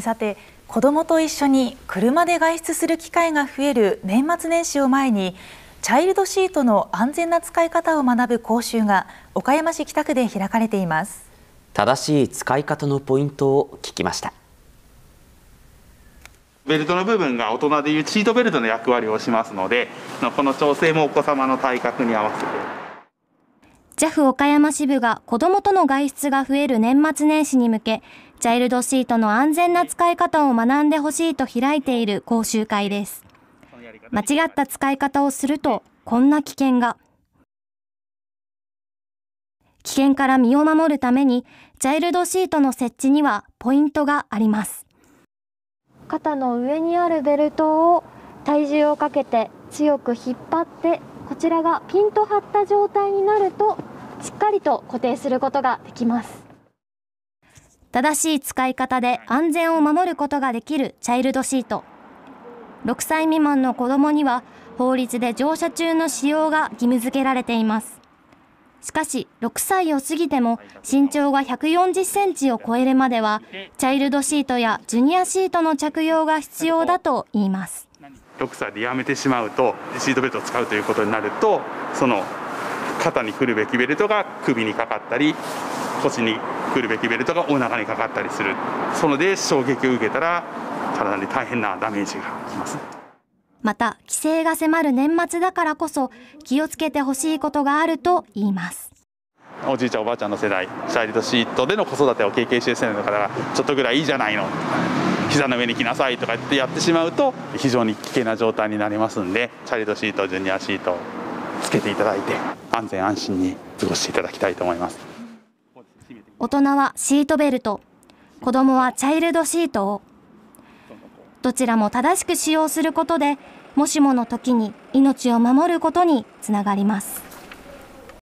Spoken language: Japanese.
さて子どもと一緒に車で外出する機会が増える年末年始を前にチャイルドシートの安全な使い方を学ぶ講習が岡山市北区で開かれています。正しい使い方のポイントを聞きました。ベルトの部分が大人でいうシートベルトの役割をしますのでこの調整もお子様の体格に合わせて。JAF 岡山支部が子どもとの外出が増える年末年始に向けチャイルドシートの安全な使い方を学んでほしいと開いている講習会です。間違った使い方をすると、こんな危険が。危険から身を守るために、チャイルドシートの設置にはポイントがあります。肩の上にあるベルトを体重をかけて強く引っ張って、こちらがピンと張った状態になると、しっかりと固定することができます。正しい使い方で安全を守ることができるチャイルドシート。6歳未満の子供には法律で乗車中の使用が義務付けられています。しかし、6歳を過ぎても身長が140センチを超えるまでは、チャイルドシートやジュニアシートの着用が必要だと言います。6歳でやめてしまうと、シートベルトを使うということになると、その肩に来るべきベルトが首にかかったり、腰に来るべきベルトがお腹にかかったりする。そので衝撃を受けたら体に大変なダメージがきます。また規制が迫る年末だからこそ気をつけてほしいことがあると言います。おじいちゃんおばあちゃんの世代チャイルドシートでの子育てを経験している世代の方がちょっとぐらいいいじゃないの。膝の上に来なさいとか言ってやってしまうと非常に危険な状態になりますんでチャイルドシートジュニアシートつけていただいて安全安心に過ごしていただきたいと思います大人はシートベルト、子供はチャイルドシートを。どちらも正しく使用することで、もしもの時に命を守ることにつながります。